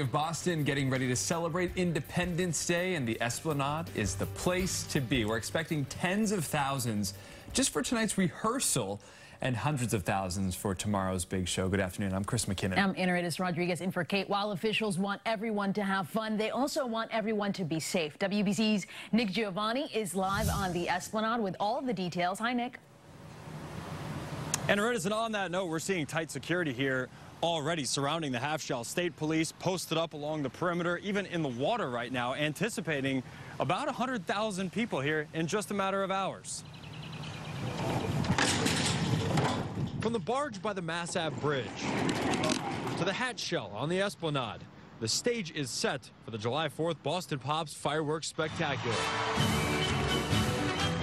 of Boston getting ready to celebrate Independence Day, and the Esplanade is the place to be. We're expecting tens of thousands just for tonight's rehearsal and hundreds of thousands for tomorrow's big show. Good afternoon. I'm Chris McKinnon. I'm Anaridis Rodriguez in for Kate. While officials want everyone to have fun, they also want everyone to be safe. WBZ's Nick Giovanni is live on the Esplanade with all the details. Hi, Nick. And and on that note, we're seeing tight security here already surrounding the Hatch Shell. State police posted up along the perimeter, even in the water right now, anticipating about 100,000 people here in just a matter of hours. From the barge by the Mass Ave Bridge to the Hatch Shell on the Esplanade, the stage is set for the July 4th Boston Pops Fireworks Spectacular.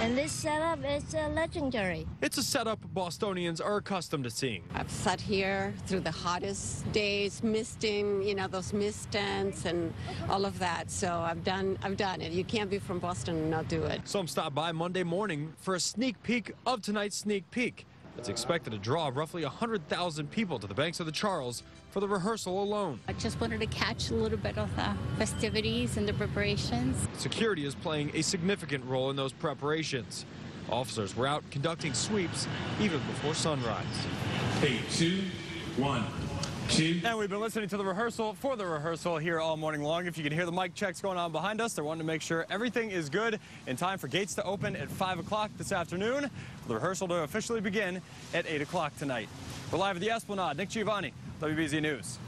And this setup is uh, legendary. It's a setup Bostonians are accustomed to seeing. I've sat here through the hottest days, misting, you know, those mist tents and all of that. So I've done, I've done it. You can't be from Boston and not do it. Some stop by Monday morning for a sneak peek of tonight's sneak peek. It's expected to draw roughly 100,000 people to the banks of the Charles for the rehearsal alone. I just wanted to catch a little bit of the festivities and the preparations. Security is playing a significant role in those preparations. Officers were out conducting sweeps even before sunrise. Eight, two, one. And we've been listening to the rehearsal for the rehearsal here all morning long. If you can hear the mic checks going on behind us, they're wanting to make sure everything is good in time for gates to open at 5 o'clock this afternoon. The rehearsal to officially begin at 8 o'clock tonight. We're live at the Esplanade. Nick Giovanni, WBZ News.